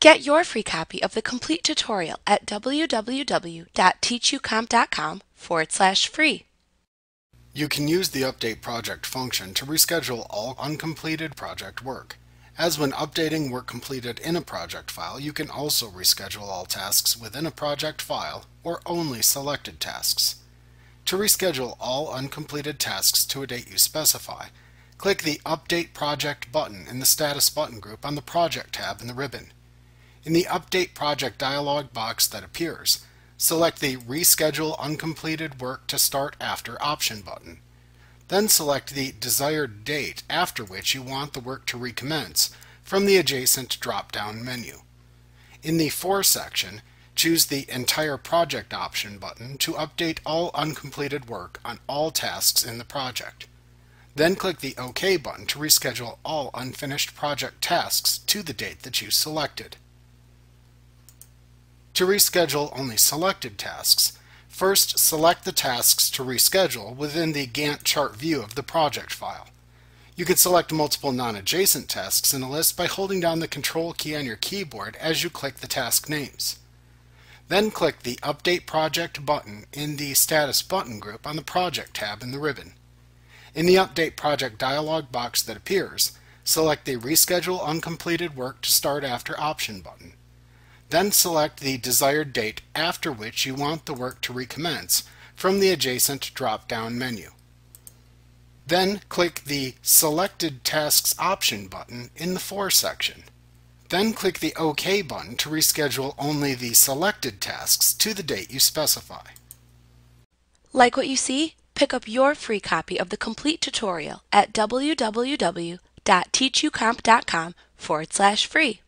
Get your free copy of the complete tutorial at www.teachucomp.com forward slash free. You can use the Update Project function to reschedule all uncompleted project work. As when updating work completed in a project file, you can also reschedule all tasks within a project file or only selected tasks. To reschedule all uncompleted tasks to a date you specify, click the Update Project button in the Status button group on the Project tab in the ribbon. In the Update Project dialog box that appears, select the Reschedule Uncompleted Work to Start After option button. Then select the desired date after which you want the work to recommence from the adjacent drop-down menu. In the For section, choose the Entire Project option button to update all uncompleted work on all tasks in the project. Then click the OK button to reschedule all unfinished project tasks to the date that you selected. To reschedule only selected tasks, first select the tasks to reschedule within the Gantt chart view of the project file. You can select multiple non-adjacent tasks in a list by holding down the Control key on your keyboard as you click the task names. Then click the Update Project button in the Status button group on the Project tab in the ribbon. In the Update Project dialog box that appears, select the Reschedule Uncompleted Work to Start After option button. Then select the desired date after which you want the work to recommence from the adjacent drop-down menu. Then click the Selected Tasks option button in the For section. Then click the OK button to reschedule only the selected tasks to the date you specify. Like what you see? Pick up your free copy of the complete tutorial at www.teachucomp.com forward slash free.